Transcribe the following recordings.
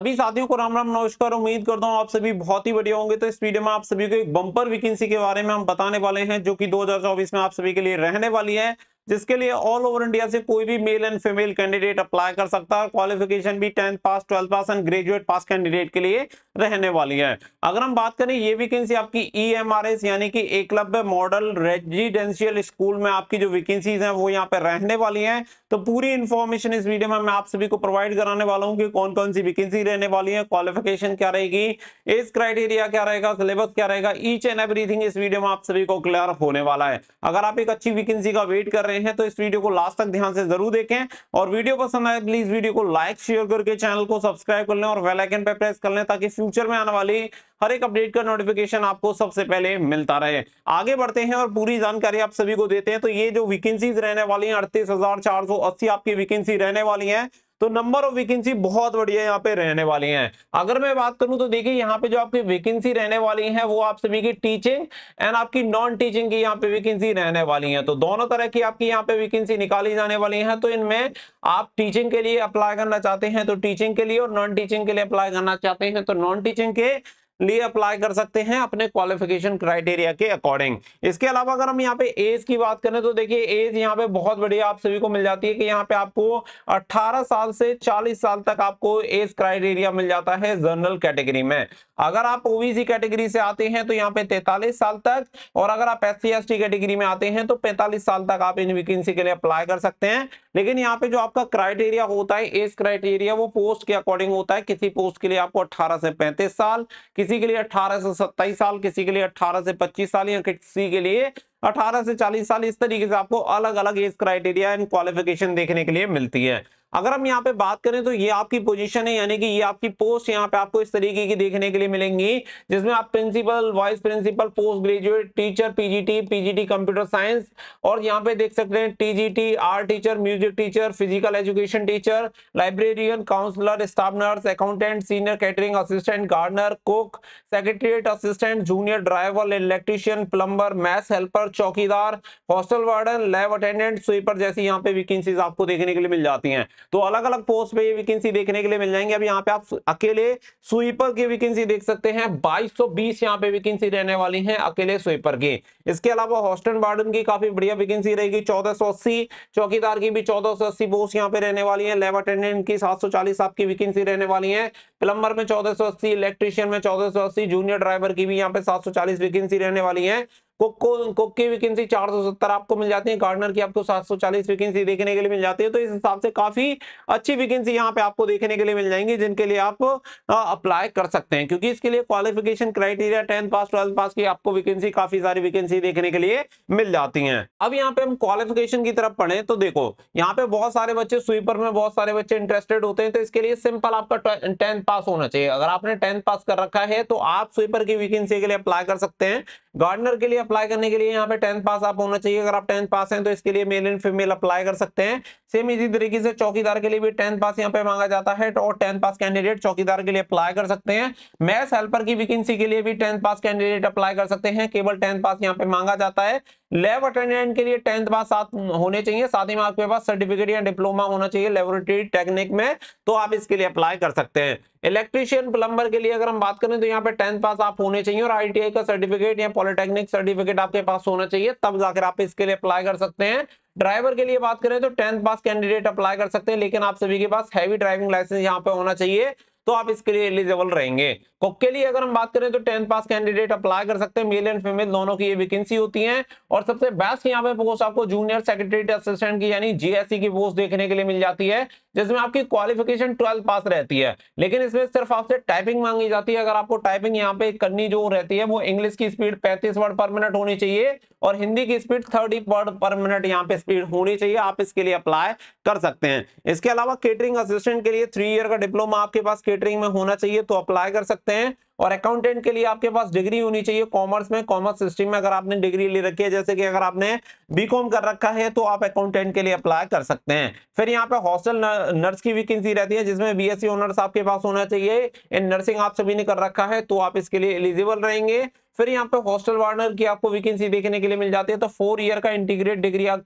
अभी साथियों को राम राम नमस्कार। उम्मीद करता हूँ आप सभी बहुत ही बढ़िया होंगे। तो इस वीडियो में आप सभी को एक बम्पर वैकेंसी के बारे में हम बताने वाले हैं, जो कि 2024 में आप सभी के लिए रहने वाली है। जिसके लिए ऑल ओवर इंडिया से कोई भी male and female candidate apply कर सकता है क्वालिफिकेशन भी tenth pass twelfth pass and graduate pass candidate के लिए रहने वाली है। अगर हम बात करें ये वैकेंसी आपकी ई e यानी कि एकलव्य मॉडल रेजिडेंशियल स्कूल में आपकी जो वैकेंसीज हैं वो यहाँ पे रहने वाली हैं। तो पूरी इंफॉर्मेशन इस वीडियो में मैं आप सभी को प्रोवाइड कराने वाला हूँ कि कौन कौन सी वैकेंसी रहने वाली है क्वालिफिकेशन क्या रहेगी एज क्राइटेरिया क्या रहेगा सिलेबस क्या रहेगा ईच एंड एवरीथिंग इस वीडियो में आप सभी को क्लियर होने वाला है। अगर आप एक अच्छी वैकेंसी का वेट कर रहे हैं तो इस वीडियो को लास्ट तक ध्यान से ज़रूर देखें। और वीडियो पसंद आए प्लीज़ वीडियो को लाइक शेयर करके चैनल को सब्सक्राइब कर लें और वेल आइकन पे प्रेस कर लें ताकि फ्यूचर में आने वाली हर एक अपडेट का नोटिफिकेशन आपको सबसे पहले मिलता रहे। आगे बढ़ते हैं और पूरी जानकारी आप सभी को देते हैं। तो ये जो वैकेंसीज रहने वाली हैं, अड़तीस आपकी वैकेंसी रहने वाली है। तो नंबर ऑफ़ वैकेंसी बहुत बढ़िया यहाँ पे रहने वाली हैं। अगर मैं बात करूँ तो देखिए, यहाँ पे जो आपकी वैकेंसी रहने वाली है, वो आप सभी की टीचिंग एंड आपकी नॉन टीचिंग की यहाँ पे वैकेंसी रहने वाली है। तो दोनों तरह की आपकी यहाँ पे वैकेंसी निकाली जाने वाली है तो इनमें आप टीचिंग के लिए अप्लाई करना चाहते हैं तो टीचिंग के लिए और नॉन टीचिंग के लिए अप्लाई करना चाहते हैं तो नॉन टीचिंग के लिए अप्लाई कर सकते हैं अपने क्वालिफिकेशन क्राइटेरिया के अकॉर्डिंग इसके अलावा अगर हम यहाँ पे एज की बात करें तो देखिए एज यहाँ पे बहुत बढ़िया आप सभी को मिल जाती है कि यहाँ पे आपको 18 साल से 40 साल तक आपको एज क्राइटेरिया मिल जाता है जनरल कैटेगरी में। अगर आप ओबीसी कैटेगरी से आते हैं तो यहाँ पे 43 साल तक और अगर आप एस सी कैटेगरी में आते हैं तो 45 साल तक आप इन वैकेंसी के लिए अप्लाई कर सकते हैं। लेकिन यहाँ पे जो आपका क्राइटेरिया होता है एज क्राइटेरिया वो पोस्ट के अकॉर्डिंग होता है। किसी पोस्ट के लिए आपको अट्ठारह से पैंतीस साल, किसी के लिए अट्ठारह से सत्ताईस साल, किसी के लिए अट्ठारह से पच्चीस साल, या किसी के लिए 18 से 40 साल, इस तरीके से आपको अलग अलग एज क्राइटेरिया एंड क्वालिफिकेशन देखने के लिए मिलती है। अगर हम यहाँ पे बात करें तो ये आपकी पोजीशन है, यानी कि ये आपकी पोस्ट यहाँ पे आपको इस तरीके की देखने के लिए मिलेंगी, जिसमें आप principal vice principal post graduate teacher PGT PGT computer science और यहाँ पे देख सकते हैं TGT art teacher music teacher physical education teacher librarian counsellor staff nurse accountant senior catering assistant gardener cook secretariat assistant junior driver electrician plumber math helper चौकीदार hostel warden lab attendant sweeper जैसी यहाँ पे vacancies आपको देखने के लिए मिल जाती हैं। तो अलग अलग पोस्ट पे ये वैकेंसी देखने के लिए मिल जाएँगे। अब यहाँ पे आप अकेले स्वीपर की वैकेंसी देख सकते हैं। 2220 यहाँ पे वैकेंसी रहने वाली है अकेले स्वीपर की। इसके अलावा हॉस्टन वार्डन की काफ़ी बढ़िया वैकेंसी रहेगी, चौदह चौकीदार की भी चौदह पोस्ट यहाँ पे रहने वाली है। लैब अटेंडेंट की सात सौ चालीस आपकी वैकेंसी रहने वाली है। प्लम्बर में चौदह इलेक्ट्रीशियन में चौदह जूनियर ड्राइवर की भी यहाँ पे सात वैकेंसी रहने वाली है। कुक कुक की वैकेंसी 470 आपको मिल जाती है, गार्डनर की आपको 740 वैकेंसी देखने के लिए मिल जाती है तो इस हिसाब से काफ़ी अच्छी वैकेंसी यहाँ पे आपको देखने के लिए मिल जाएँगी, जिनके लिए आप अप्लाई कर सकते हैं। क्योंकि इसके लिए qualification criteria tenth pass, twelfth pass की आपको वैकेंसी, काफ़ी सारी वैकेंसी देखने के लिए मिल जाती है। अब यहाँ पे हम क्वालिफिकेशन की तरफ़ पढ़े तो देखो, यहाँ पे बहुत सारे बच्चे स्वीपर में बहुत सारे बच्चे इंटरेस्टेड होते हैं तो इसके लिए सिंपल आपका टेंथ पास होना चाहिए। अगर आपने टेंथ पास कर रखा है तो आप स्वीपर की वैकेंसी के लिए अप्लाई कर सकते हैं। गार्डनर के लिए अप्लाई करने के लिए यहाँ पे टेंथ पास आप होना चाहिए। अगर आप टेंथ पास हैं तो इसके लिए मेल एंड फीमेल अप्लाई कर सकते हैं। सेम इसी तरीके से चौकीदार के लिए भी टेंथ पास यहाँ पे मांगा जाता है और टेंथ पास कैंडिडेट चौकीदार के लिए अप्लाई कर सकते हैं। मैथ्स हेल्पर की वैकेंसी के लिए भी टेंथ पास कैंडिडेट अप्लाई कर सकते हैं। केवल टेंथ पास यहाँ पे मांगा जाता है। लैब अटेंडेंट के लिए टेंथ पास साथ होने चाहिए। साथ ही में आपके पास सर्टिफिकेट या डिप्लोमा होना चाहिए लेबोरेटरी टेक्निक में तो आप इसके लिए अप्लाई कर सकते हैं। इलेक्ट्रीशियन प्लम्बर के लिए अगर हम बात करें तो यहाँ पे टेंथ पास आप होने चाहिए और आईटीआई का सर्टिफिकेट या पॉलिटेक्निक सर्टिफिकेट आपके पास होना चाहिए, तब जाकर आप इसके लिए अप्लाई कर सकते हैं। ड्राइवर के लिए बात करें तो टेंथ पास कैंडिडेट अप्लाई कर सकते हैं, लेकिन आप सभी के पास हैवी ड्राइविंग लाइसेंस यहाँ पे होना चाहिए। तो आप इसके लिए एलिजिबल रहेंगे। कुक के लिए अगर हम बात करें तो टेंथ पास कैंडिडेट अप्लाई कर सकते हैं मेल एंड फीमेल दोनों की ये वैकेंसी होती है। और सबसे बेस्ट यहाँ पे पोस्ट आपको जूनियर सेक्रेटरी असिस्टेंट की, यानी जीएससी की पोस्ट देखने के लिए मिल जाती है, जिसमें आपकी क्वालिफिकेशन ट्वेल्थ पास रहती है। लेकिन इसमें सिर्फ़ आपसे टाइपिंग मांगी जाती है। अगर आपको टाइपिंग यहाँ पे करनी जो रहती है, वो इंग्लिश की स्पीड पैंतीस वर्ड पर मिनट होनी चाहिए और हिंदी की speed thirty word per minute यहाँ पे स्पीड होनी चाहिए। आप इसके लिए अप्लाई कर सकते हैं। इसके अलावा केटरिंग असिस्टेंट के लिए थ्री ईयर का डिप्लोमा आपके पास केटरिंग में होना चाहिए तो अप्लाई कर सकते हैं। और अकाउंटेंट के लिए आपके पास डिग्री होनी चाहिए। कॉमर्स में कॉमर्स स्ट्रीम में अगर आपने डिग्री ले रखी है, जैसे कि अगर आपने बीकॉम कर रखा है तो आप अकाउंटेंट के लिए अप्लाई कर सकते हैं। फिर यहाँ पे हॉस्टल नर्स की वैकेंसी रहती है, जिसमें बीएससी ऑनर्स आपके पास होना चाहिए। इन नर्सिंग आप सभी ने कर रखा है तो आप इसके लिए एलिजिबल रहेंगे। फिर यहाँ पे हॉस्टल वार्नर की आपको वैकेंसी देखने के लिए मिल जाती है तो फोर ईयर का इंटीग्रेट डिग्री या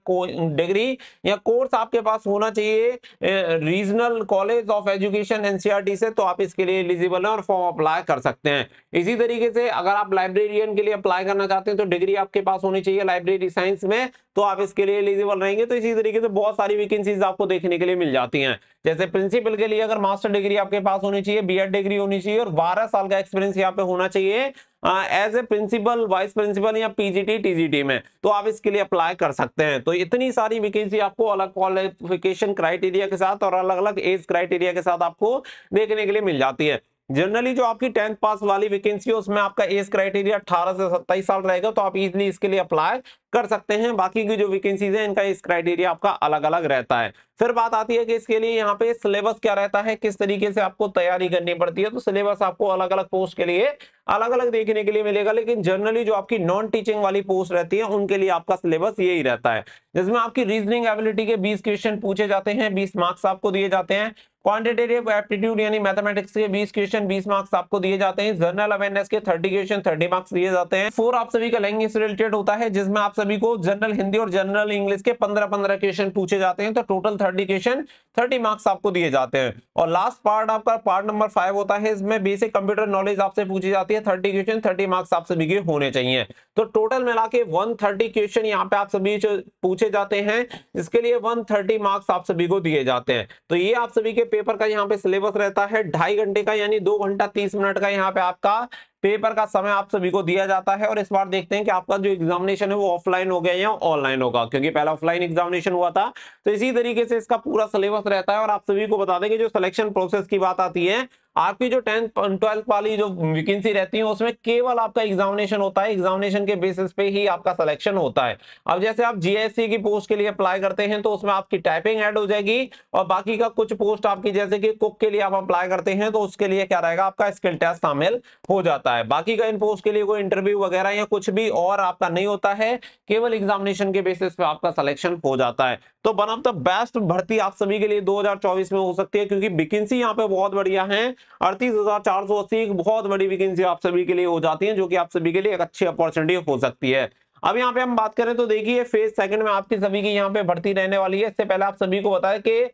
डिग्री या कोर्स आपके पास होना चाहिए regional college of education NCERT से तो आप इसके लिए एलिजिबल है और फॉर्म अप्लाई कर सकते हैं। इसी तरीके से अगर आप लाइब्रेरियन के लिए अप्लाई करना चाहते हैं तो डिग्री आपके पास होनी चाहिए लाइब्रेरी साइंस में तो आप इसके लिए एलिजिबल रहेंगे। तो इसी तरीके से बहुत सारी वैकेंसीज आपको देखने के लिए मिल जाती हैं। जैसे प्रिंसिपल के लिए अगर मास्टर डिग्री आपके पास होनी चाहिए बीएड डिग्री होनी चाहिए, और 12 साल का एक्सपीरियंस यहाँ पे होना चाहिए as a principal vice principal या पीजीटी टीजीटी में तो आप इसके लिए अप्लाई कर सकते हैं। तो इतनी सारी वैकेंसी आपको अलग क्वालिफिकेशन क्राइटेरिया के साथ और अलग अलग एज क्राइटेरिया के साथ आपको देखने के लिए मिल जाती है। जनरली जो आपकी टेंथ पास वाली वैकेंसी है, उसमें आपका एज क्राइटेरिया 18 से 27 साल रहेगा तो आप इजिली इसके लिए अप्लाई कर सकते हैं। बाकी की जो वैकेंसीज है, इनका इस क्राइटेरिया आपका अलग अलग रहता है। फिर बात आती है कि इसके लिए यहाँ पे सिलेबस क्या रहता है, किस तरीके से आपको तैयारी करनी पड़ती है तो सिलेबस आपको अलग अलग पोस्ट के लिए अलग अलग देखने के लिए मिलेगा। लेकिन जनरली जो आपकी नॉन टीचिंग वाली पोस्ट रहती है, उनके लिए आपका सिलेबस यही रहता है। जिसमें आपकी रीजनिंग एबिलिटी के 20 क्वेश्चन पूछे जाते हैं 20 मार्क्स आपको दिए जाते हैं। क्वांटिटेटिव एप्टीट्यूड यानी मैथमेटिक्स के 20 क्वेश्चन 20 मार्क्स आपको दिए जाते हैं। जनरल अवेयरनेस के 30 क्वेश्चन 30 मार्क्स दिए जाते हैं। फोर आप सभी का लैंग्वेज रिलेटेड होता है, जिसमें आप सभी को जनरल हिंदी और जनरल इंग्लिश के 15 15 क्वेश्चन पूछे जाते हैं। तो टोटल 30 क्वेश्चन 30 मार्क्स आपको दिए जाते हैं। और लास्ट पार्ट आपका पार्ट नंबर फाइव होता है। इसमें बेसिक कंप्यूटर नॉलेज आपसे पूछी जाती है। थर्टी क्वेश्चन थर्टी मार्क्स आप सभी के होने चाहिए। तो टोटल मिला के वन क्वेश्चन यहाँ पे आप सभी पूछे जाते हैं। इसके लिए वन मार्क्स आप सभी को दिए जाते हैं। तो ये आप सभी के पेपर का यहाँ पे सिलेबस रहता है। ढाई घंटे का, यानी दो घंटा तीस मिनट का यहाँ पे आपका पेपर का समय आप सभी को दिया जाता है और इस बार देखते हैं कि आपका जो एग्जामिनेशन है वो ऑफलाइन हो गया या ऑनलाइन होगा, क्योंकि पहला ऑफलाइन एग्जामिनेशन हुआ था। तो इसी तरीके से इसका पूरा सिलेबस रहता है और आप सभी को बता दें कि जो सिलेक्शन प्रोसेस की बात आती है आपकी जो टेंथ ट्वेल्थ वाली जो वैकेंसी रहती है, उसमें केवल आपका एग्जामिनेशन होता है। एग्जामिनेशन के बेसिस पे ही आपका सिलेक्शन होता है। अब जैसे आप जीएससी की पोस्ट के लिए अप्लाई करते हैं तो उसमें आपकी टाइपिंग ऐड हो जाएगी और बाकी का कुछ पोस्ट आपकी, जैसे कि कुक के लिए आप अप्लाई करते हैं तो उसके लिए क्या रहेगा? आपका स्किल टेस्ट शामिल हो जाता है। बाकी का इन पोस्ट के लिए कोई इंटरव्यू वगैरह या कुछ भी और आपका नहीं होता है, केवल एग्जामिनेशन के बेसिस पे आपका सिलेक्शन हो जाता है। तो वन ऑफ़ द बेस्ट भर्ती आप सभी के लिए 2024 में हो सकती है, क्योंकि वैकेंसी यहाँ पे बहुत बढ़िया है। अड़तीस हज़ार चार सौ अस्सी एक बहुत बड़ी वैकेंसी आप सभी के लिए हो जाती है, जो कि आप सभी के लिए एक अच्छी अपॉर्चुनिटी हो सकती है। अब यहाँ पे हम बात करें तो देखिए फ़ेज़ सेकंड में आपकी सभी की यहाँ पे भर्ती रहने वाली है। इससे पहले आप सभी को बताया कि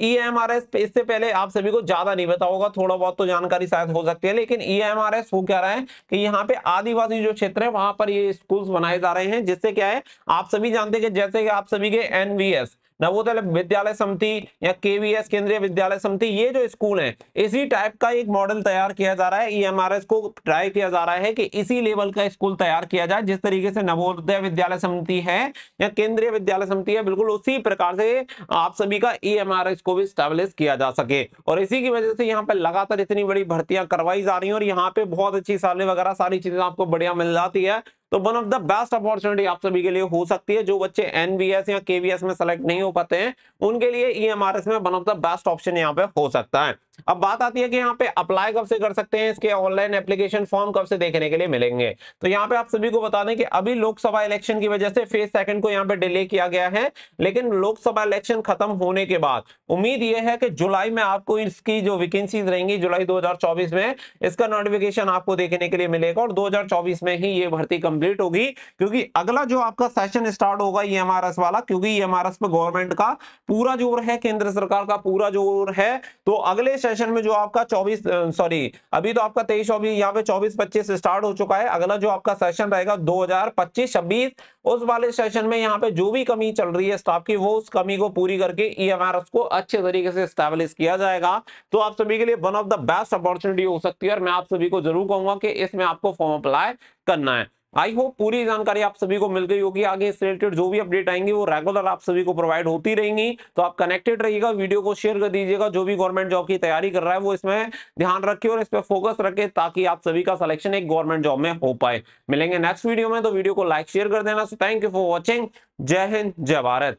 ई एम आर एस इससे पहले आप सभी को ज़्यादा नहीं पता होगा, थोड़ा बहुत तो जानकारी शायद हो सकती है, लेकिन ई एम आर एस हो क्या रहा है कि यहाँ पे आदिवासी जो क्षेत्र है, वहाँ पर ये स्कूल्स बनाए जा रहे हैं, जिससे क्या है, आप सभी जानते हैं कि जैसे कि आप सभी के एनवीएस नवोदय विद्यालय समिति या केवीएस केंद्रीय विद्यालय समिति, ये जो स्कूल है, इसी टाइप का एक मॉडल तैयार किया जा रहा है ईएमआरएस को ट्राई किया जा रहा है कि इसी लेवल का स्कूल तैयार किया जाए, जिस तरीके से नवोदय विद्यालय समिति है या केंद्रीय विद्यालय समिति है, बिल्कुल उसी प्रकार से आप सभी का ईएमआरएस को भी स्टेब्लिश किया जा सके। और इसी की वजह से यहाँ पे लगातार इतनी बड़ी भर्तियाँ करवाई जा रही है और यहाँ पे बहुत अच्छी साले वगैरह सारी चीज़ें आपको बढ़िया मिल जाती है। तो one of the best opportunity आप सभी के लिए हो सकती है, जो बच्चे एनवीएस या केवीएस में सेलेक्ट नहीं हो पाते हैं, उनके लिए ईएमआरएस में one of the best option यहाँ पे हो सकता है। अब बात आती है कि यहाँ पे अप्लाई कब से कर सकते हैं, इसके ऑनलाइन एप्लीकेशन फॉर्म कब से देखने के लिए मिलेंगे। तो यहाँ पे आप सभी को बता दें कि अभी लोकसभा इलेक्शन की वजह से फ़ेज़ सेकंड को यहाँ पे डिले किया गया है, लेकिन लोकसभा इलेक्शन खत्म होने के बाद, उम्मीद यह है कि जुलाई में आपको इसकी जो वैकेंसीज रहेंगी, जुलाई 2024 में, इसका नोटिफिकेशन आपको देखने के लिए मिलेगा और 2024 में ही ये भर्ती कंप्लीट होगी, क्योंकि अगला जो आपका सेशन स्टार्ट होगा ई वाला, क्योंकि ई पे गवर्नमेंट का पूरा ज़ोर है, केंद्र सरकार का पूरा ज़ोर है तो अगले सेशन में जो आपका 24 सॉरी अभी तो आपका तेईस चौबीस यहाँ पे 24 25 स्टार्ट हो चुका है। अगला जो आपका सेशन रहेगा 2025 26 उस वाले सेशन में यहाँ पे जो भी कमी चल रही है स्टाफ की, वो उस कमी को पूरी करके ई को अच्छे तरीके से स्टैब्लिश किया जाएगा। तो आप सभी के लिए one of the best opportunity हो सकती है और मैं आप सभी को ज़रूर कहूँगा कि इसमें आपको फॉर्म अप्लाई करना है। आई होप पूरी जानकारी आप सभी को मिल गई होगी। आगे इस रिलेटेड जो भी अपडेट आएँगे, वो रेगुलर आप सभी को प्रोवाइड होती रहेंगी। तो आप कनेक्टेड रहिएगा वीडियो को शेयर कर दीजिएगा। जो भी गवर्नमेंट जॉब की तैयारी कर रहा है, वो इसमें ध्यान रखे और इस पर फोकस रखे ताकि आप सभी का सिलेक्शन एक गवर्नमेंट जॉब में हो पाए। मिलेंगे नेक्स्ट वीडियो में तो वीडियो को लाइक शेयर कर देना। So thank you for watching जय हिंद, जय भारत।